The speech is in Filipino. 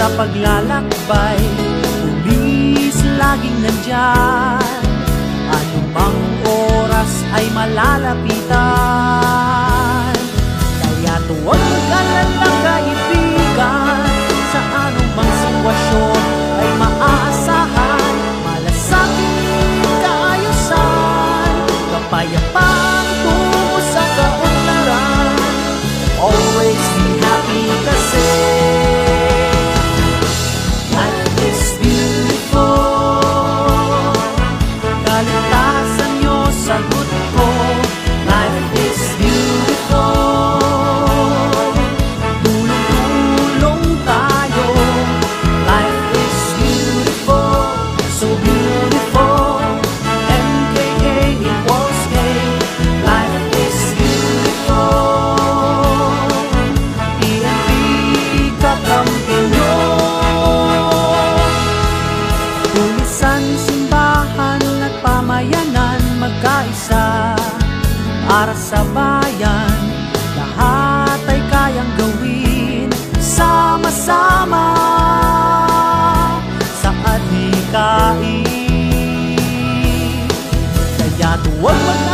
Sa paglalakbay. Pulis laging nandyan. Anumang oras ay malalapitan magkaisa. Para sa bayan Lahat ay kayang gawin. Sama-sama Sa adhikain Kaya tuwag magkaisa